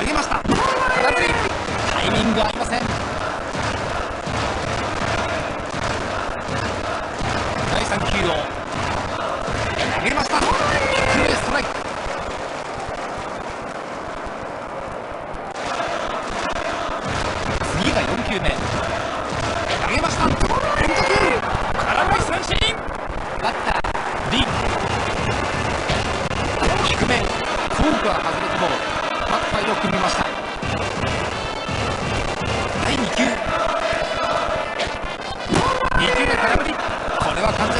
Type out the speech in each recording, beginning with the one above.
投げました。空振りタイミング合いません。第球を投げました。低めストライク。次が球目。投げました。連続。空振り三振。バッター低め。フォークは外れても。ックイを組みました。第2球。2球で空振り。これは完全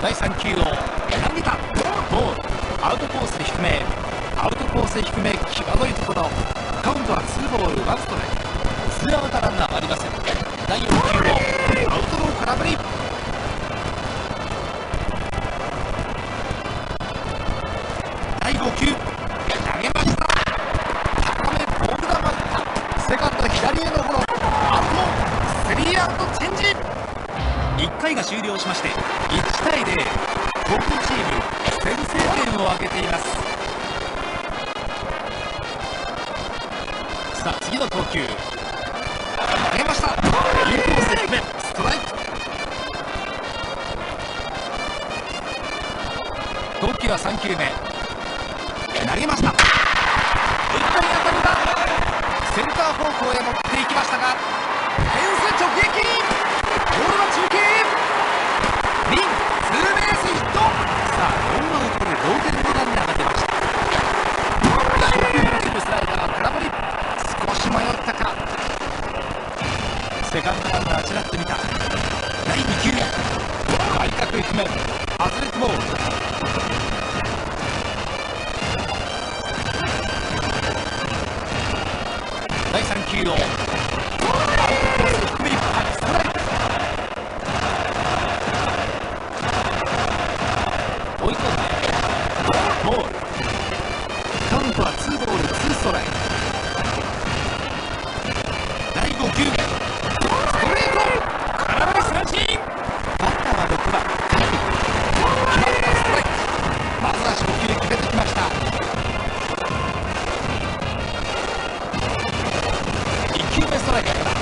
第3球を投げたボールアウトコース低めアウトコース低め際どいところカウントは2ボール1ストライク。ツーアウトランナーはありません。第4球をアウトロー空振り。次の投球。投げました。インコースめ。ストライク。投球は3球目。投げました。一本当たセンター方向へ持っていきましたがフェンス直撃。ボールは中継。リン like it.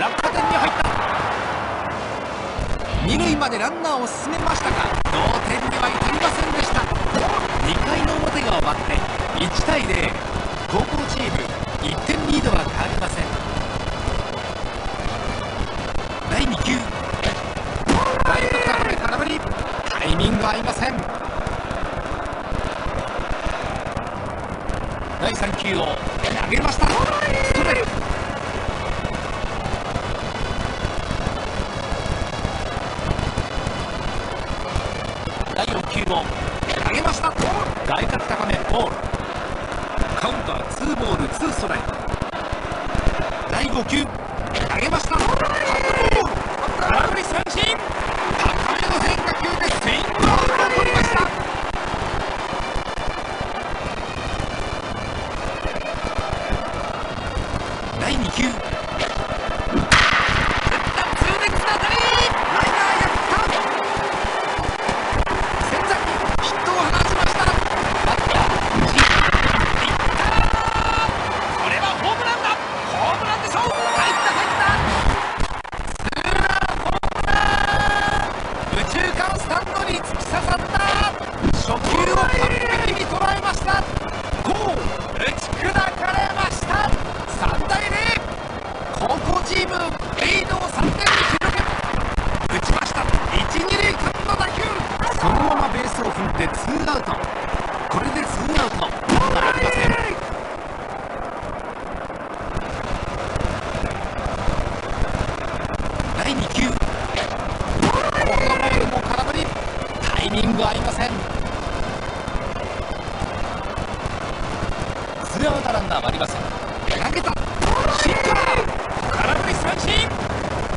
落下点に入った。二塁までランナーを進めましたが同点には至りませんでした。2回の表が終わって1対0高校チーム1点リードは変わりません。第2球。ライトスタ空振り。タイミング合いません。第3球を投げました。カウントは2ボールツーストライク。第5球投げました。カットボール空振り三振。高めの変化球です。チームリードを3点に広げ打ちました1、2塁間の打球そのままベースを踏んでツーアウトこれでツーアウトランナーありません第2球このボールも空振りタイミング合いませんツーアウトランナーはありません。投げた空振り三振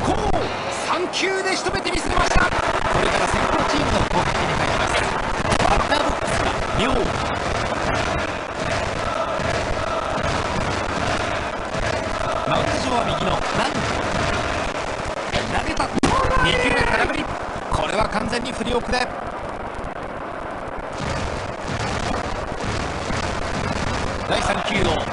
こう3球で仕留めてみせましたこれから先行チームの攻撃に入りますバッターボックスは妙マウンド上は右のラン投げた。2球目空振りこれは完全に振り遅れ。第3球を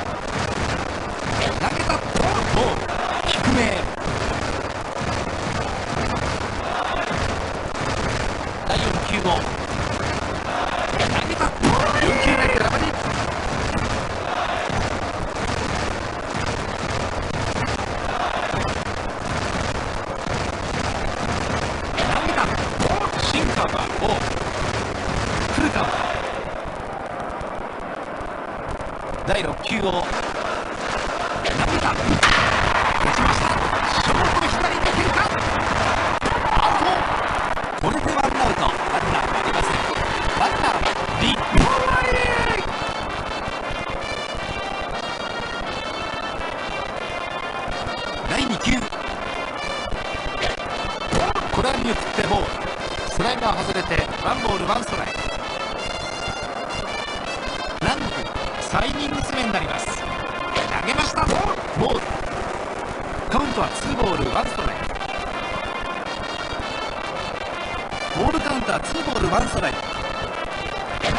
タールカウントは2ボール1ストライク。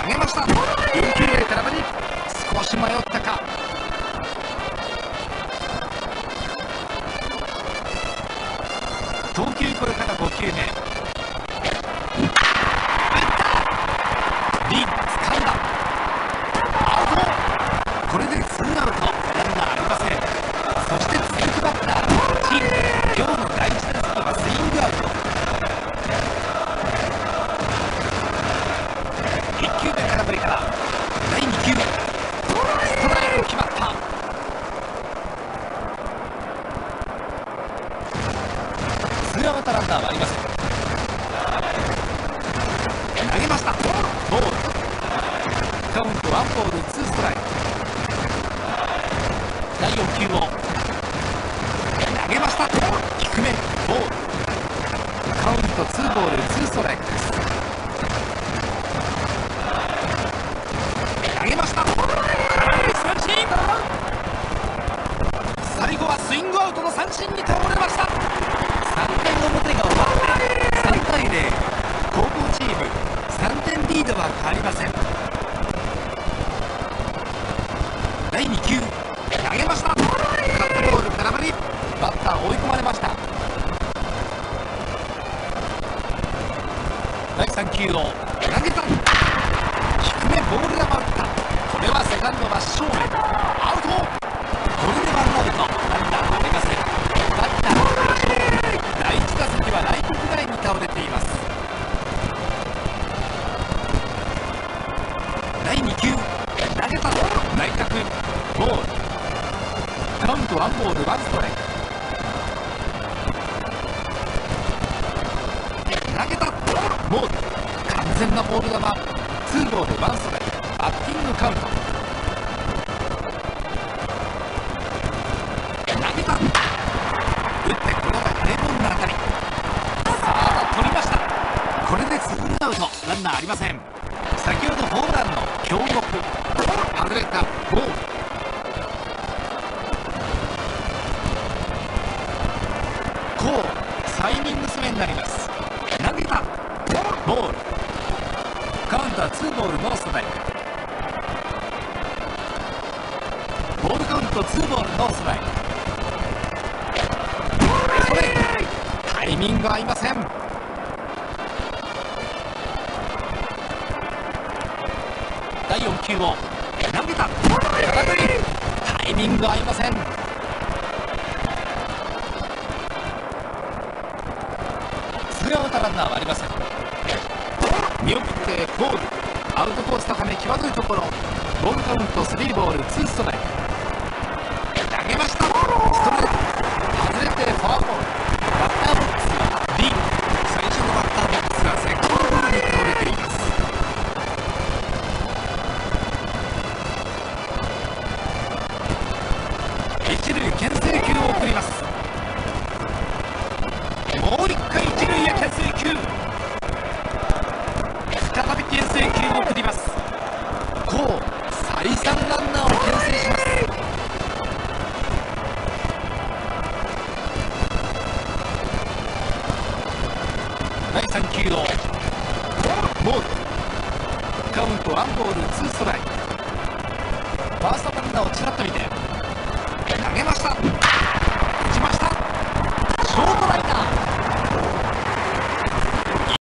投げました。4球目空振り少し迷ったか。投球これから5球目。ボールツーストライク。第4球を投げました。低め。ボール。カウントツーボールツーストライクです。投げました。三振。最後はスイングアウトの三振に倒れました。3点表が終わって3対0高校チーム。3点リードは変わりません。第2球投げました。カットボール空振りバッター追い込まれました。第3球をボール完全なボール球ツーボールワンストライクバッティングカウント投げた打ってこれは平凡な当たりさあ取りましたこれでツーアウトランナーありません先ほどホームランの京極外れたボールこうサイニングス目になります投げたボールカウントはツーボールノーストライク。ボールカウントツーボールノーストライク。ストレートタイミング合いません。第4球を投げた。タイミング合いません。ツーアウトランナーはありません。見送ってボール。アウトコース高め際どいところ。ボールカウント3ボールツーストライク。投げました。ストレート外れてフォアボール。ランナーを牽制します第3球を。ボールカウントワンボールツーストライク。